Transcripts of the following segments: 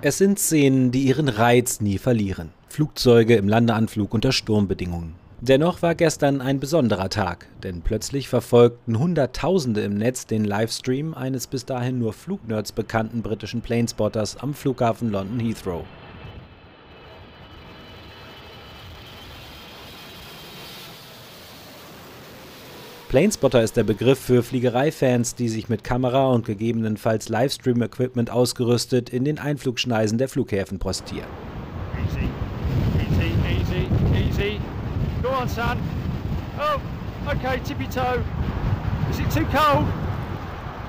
Es sind Szenen, die ihren Reiz nie verlieren. Flugzeuge im Landeanflug unter Sturmbedingungen. Dennoch war gestern ein besonderer Tag, denn plötzlich verfolgten Hunderttausende im Netz den Livestream eines bis dahin nur Flugnerds bekannten britischen Planespotters am Flughafen London Heathrow. Planespotter ist der Begriff für Fliegereifans, die sich mit Kamera und gegebenenfalls Livestream-Equipment ausgerüstet in den Einflugschneisen der Flughäfen postieren. Easy, easy, easy, easy. Go on, son. Oh, okay, tippy toe. Is it too cold?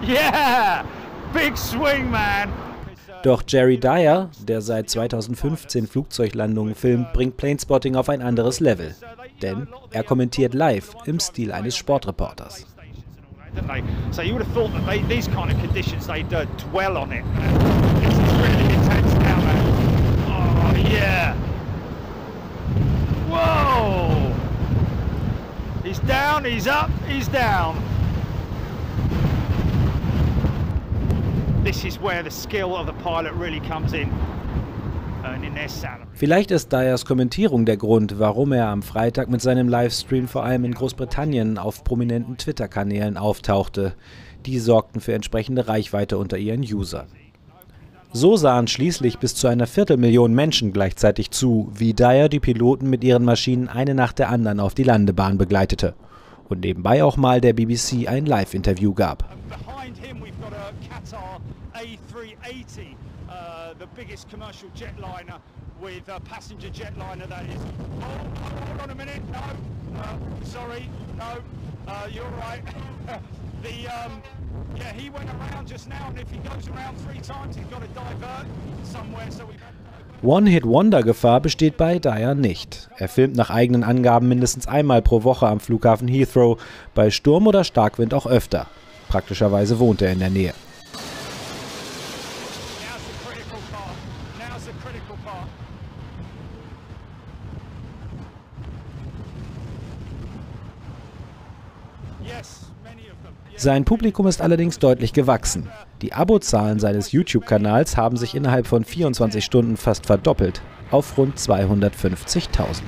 Yeah! Big swing, man! Doch Jerry Dyer, der seit 2015 Flugzeuglandungen filmt, bringt Planespotting auf ein anderes Level. Denn er kommentiert live im Stil eines Sportreporters. So you would have thought that they, these kind of conditions they'd uh, dwell on it. This is really intense now, man. Oh yeah. Whoa! He's down, he's up, he's down. This is where the skill of the pilot really comes in. Vielleicht ist Dyers Kommentierung der Grund, warum er am Freitag mit seinem Livestream vor allem in Großbritannien auf prominenten Twitter-Kanälen auftauchte. Die sorgten für entsprechende Reichweite unter ihren Usern. So sahen schließlich bis zu einer Viertelmillion Menschen gleichzeitig zu, wie Dyer die Piloten mit ihren Maschinen eine nach der anderen auf die Landebahn begleitete und nebenbei auch mal der BBC ein Live-Interview gab. With a passenger jetliner that is. Oh, hold on a minute. No, uh, sorry, no, uh, you're right. the um, Yeah, he went around just now, and if he goes around three times, he's got to divert somewhere. So we. One-Hit-Wonder-Gefahr besteht bei Dyer nicht. Er filmt nach eigenen Angaben mindestens einmal pro Woche am Flughafen Heathrow, bei Sturm oder Starkwind auch öfter. Praktischerweise wohnt er in der Nähe. Sein Publikum ist allerdings deutlich gewachsen. Die Abozahlen seines YouTube-Kanals haben sich innerhalb von 24 Stunden fast verdoppelt auf rund 250.000.